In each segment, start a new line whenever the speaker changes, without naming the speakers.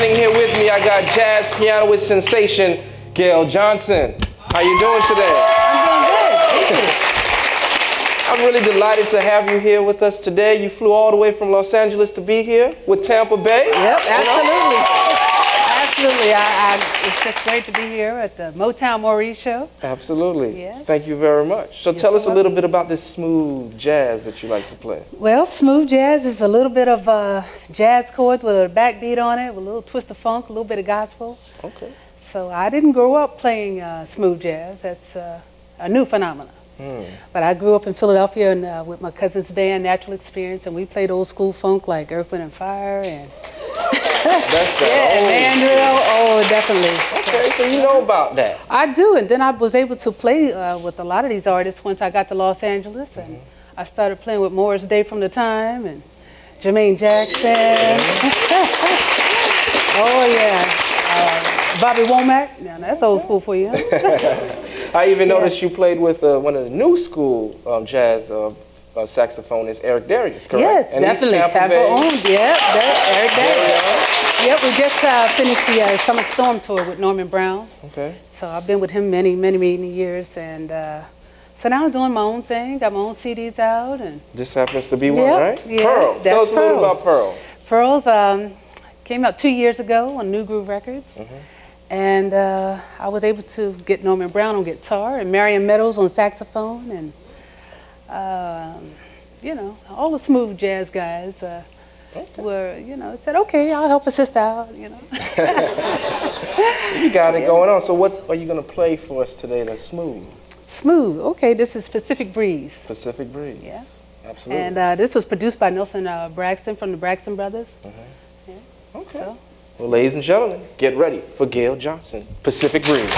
Standing here with me, I got jazz pianist sensation Gail Jhonson. How you doing today?
I'm doing good.
I'm really delighted to have you here with us today. You flew all the way from Los Angeles to be here with Tampa Bay.
Yep, absolutely. Absolutely. I, I, it's just great to be here at the Motown Maurice show.
Absolutely.
Yes.
Thank you very much. So
You're
tell
so
us a little bit about this smooth jazz that you like to play.
Well, smooth jazz is a little bit of uh, jazz chords with a backbeat on it, with a little twist of funk, a little bit of gospel.
Okay.
So I didn't grow up playing uh, smooth jazz. That's uh, a new phenomenon. But I grew up in Philadelphia and uh, with my cousin's band, Natural Experience, and we played old school funk like Earth, Wind, and Fire and
That's
yeah,
that.
Mandrill. Oh, definitely.
Okay, so you know about that.
I do, and then I was able to play uh, with a lot of these artists once I got to Los Angeles, and I started playing with Morris Day from the time and Jermaine Jackson. oh yeah, uh, Bobby Womack. Now that's old school for you. huh?
I even noticed you played with uh, one of the new school um, jazz uh, uh, saxophonists, Eric Darius, correct?
yes,
And
definitely.
Bay.
owned. Yep, Eric Darius. Yep, we just uh, finished the uh, Summer Storm tour with Norman Brown.
Okay.
So I've been with him many, many, many years, and uh, so now I'm doing my own thing. Got my own CDs out, and
This happens to be one,
Yep,
right?
yeah,
Pearls. Tell us a little about
Pearls.
Pearls.
Um, came out two years ago on New Groove Records.
Mm-hmm.
And uh, I was able to get Norman Brown on guitar and Marion Meadows on saxophone and, um, you know, all the smooth jazz guys uh, were, you know, said, okay, I'll help a sister out, you know.
You got it going on. So what are you going to play for us today that's smooth?
smooth. Okay, this is Pacific Breeze.
Pacific Breeze.
Yeah.
Absolutely.
And uh, this was produced by Nelson uh, Braxton from the Braxton Brothers.
okay.
So,
Well, ladies and gentlemen, get ready for Gail Jhonson, Pacific Breeze.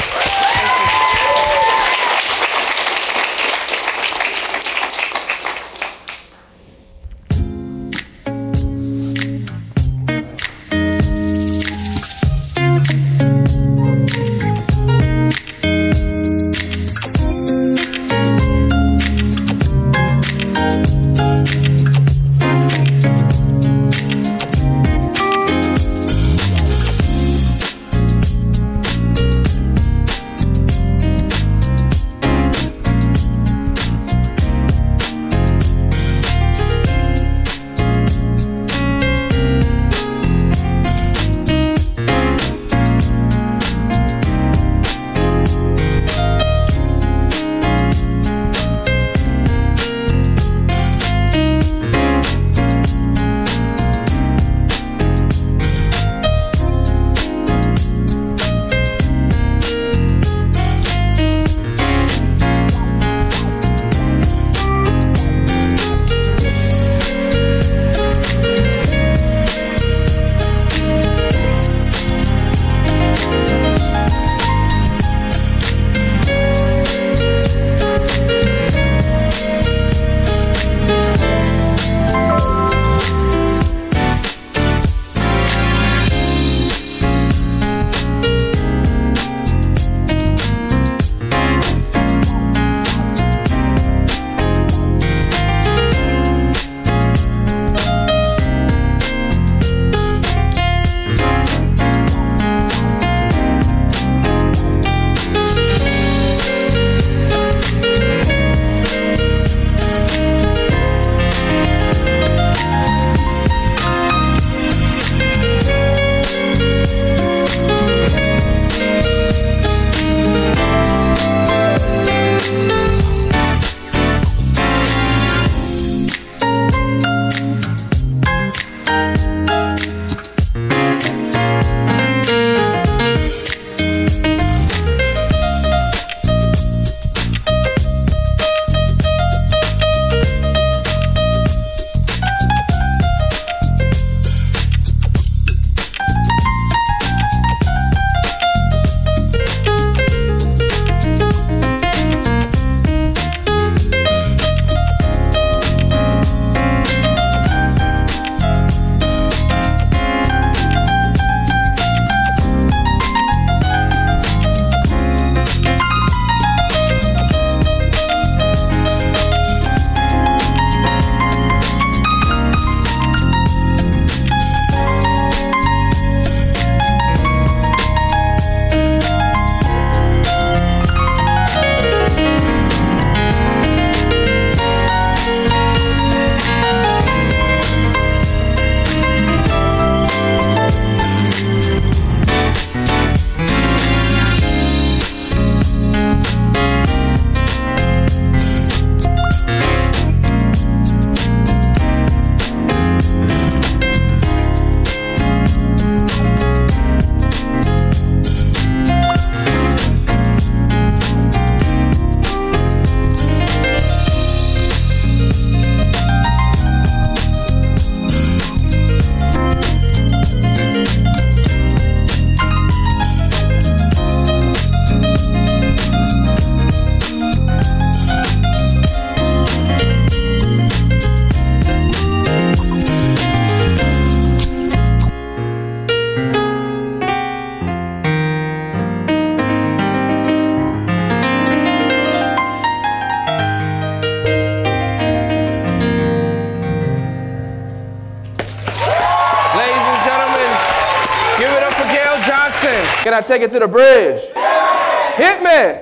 Can I take it to the bridge? Hit me.